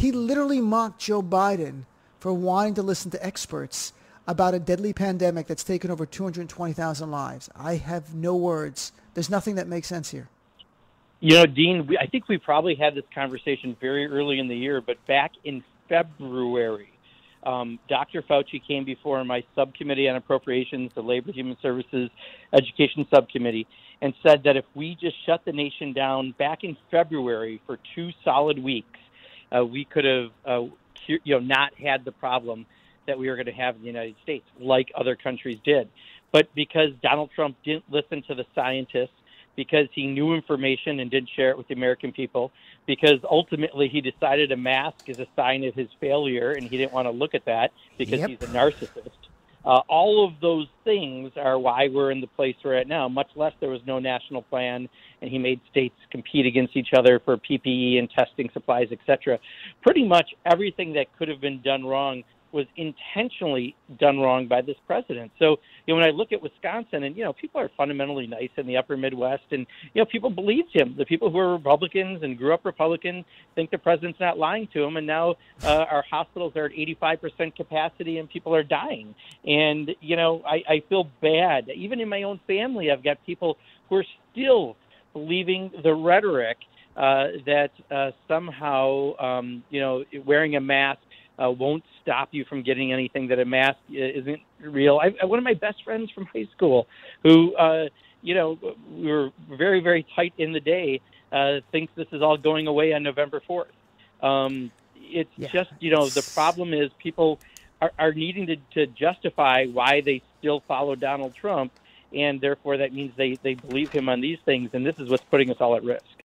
He literally mocked Joe Biden for wanting to listen to experts about a deadly pandemic that's taken over 220,000 lives. I have no words. There's nothing that makes sense here. You know, Dean, we, I think we probably had this conversation very early in the year, but back in February, um, Dr. Fauci came before my subcommittee on appropriations, the Labor, Human Services, Education Subcommittee, and said that if we just shut the nation down back in February for two solid weeks, uh, we could have, uh, you know, not had the problem that we were going to have in the United States, like other countries did. But because Donald Trump didn't listen to the scientists, because he knew information and didn't share it with the American people, because ultimately he decided a mask is a sign of his failure and he didn't want to look at that because yep. he's a narcissist. Uh, all of those things are why we're in the place we're at now. Much less there was no national plan, and he made states compete against each other for PPE and testing supplies, etc. Pretty much everything that could have been done wrong was intentionally done wrong by this president. So, you know, when I look at Wisconsin, and you know, people are fundamentally nice in the Upper Midwest, and you know, people believed him. The people who are Republicans and grew up Republican think the president's not lying to them, and now uh, our hospitals are at 85% capacity, and people are dying. And you know, I, I feel bad. Even in my own family, I've got people who are still believing the rhetoric uh, that uh, somehow, um, you know, wearing a mask uh, won't stop you from getting anything that a mask isn't real. I, one of my best friends from high school, who uh, you know we were very very tight in the day, uh, thinks this is all going away on November fourth. Um, it's yeah. just you know the problem is people are, are needing to, to justify why they still follow Donald Trump, and therefore that means they they believe him on these things, and this is what's putting us all at risk.